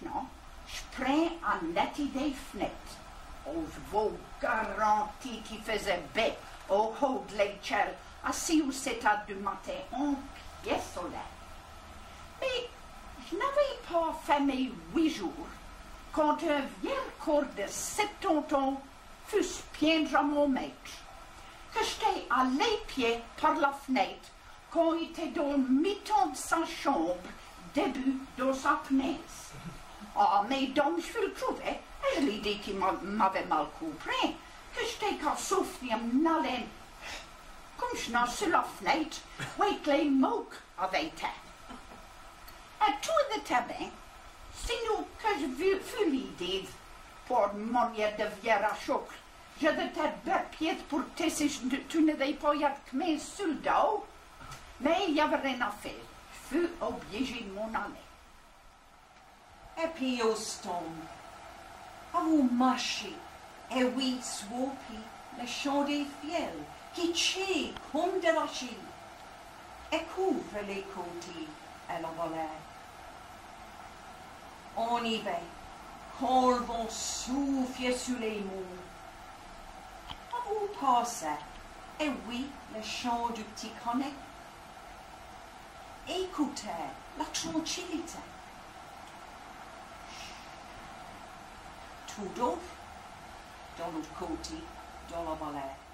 maintenant, je prends un netty des fenêtres. Oh, je vous garantis qu'il faisait baie au haut de l'échelle, assis 7 heures du matin, en pied solaire. Mais je n'avais pas fermé huit jours quand un vieux corps de 70 ans fut piendre à mon maître, que j'étais à l'épied par la fenêtre quand il était dans le mi-temps de sa chambre, début de sa. Ah, mais donc je le trouvais, je lui ai dit qu'il m'avait mal compris, que j'étais qu'à souffrir haleine. Comme je n'en sur la fenêtre, oui, que les moques avaient été. Et tout de tabin, sinon que je fus l'idée pour mon de vieux à choc. Je de tête pour tesser, tu ne devais pas y sur le dos. Mais il n'y avait rien à faire. Je fus obligé de m'en. Et puis au à marcher, et oui, swopi, le champ des fiels, qui tchie comme de la chine, et couvre les côtés et la volaille. On y va, quand le vent souffle sur les murs. À vous passer, et oui, le chant du petit connect, écoutez la tranquillité. Tout d'autre dans l'autre côté, dans la vallée.